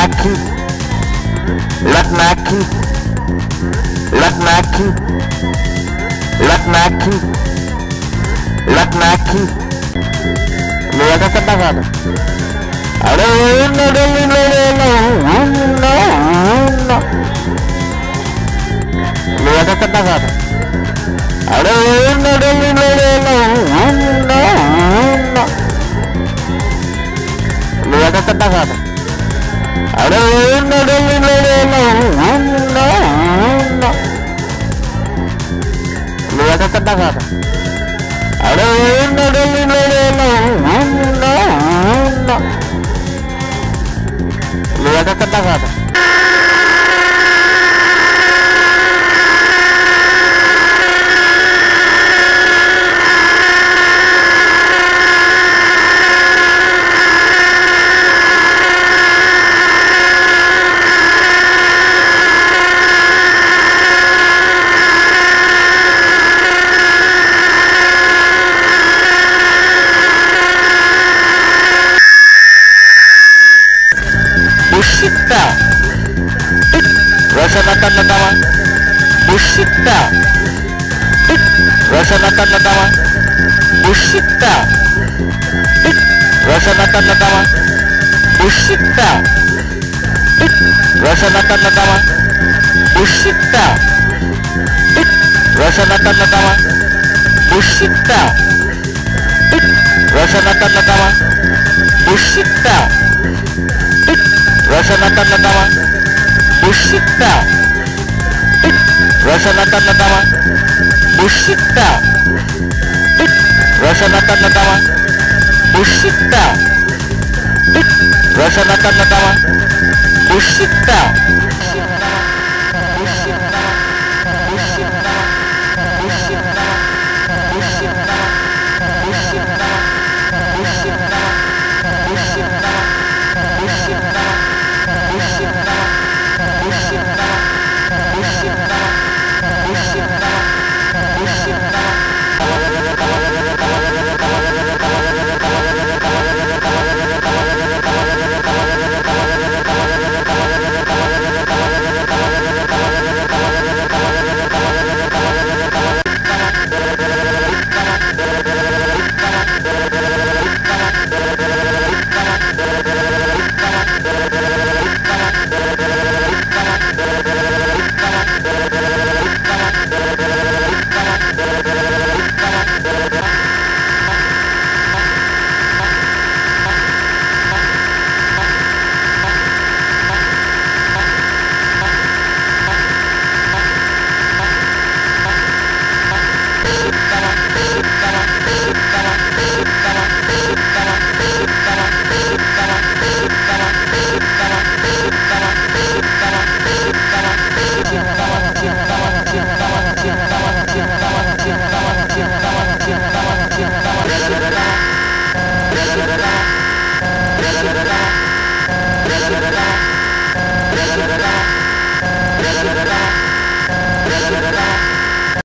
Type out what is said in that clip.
Lucky. Lucky. Lucky. Lucky. Lucky. मेरा का कितना गाना अरे उन्ना डली डली उन्ना उन्ना मेरा का कितना गाना अरे उन्ना डली डली उन्ना Lu ada kata kata Rasanatan Natama Bushita. Rasa Rasanatan Natama Bushita. Tik Rasanatan Natama Bushita. Tik Rasanatan Natama Bushita. Tik Rasanatan Natama Bushita. Tik Rasanatan Natama Bushita. Tik Rasanatan Natama Bushita. Rasa natan natama. Bushita. Rasa natan natama. Bushita. Rasa natan natama. Bushita.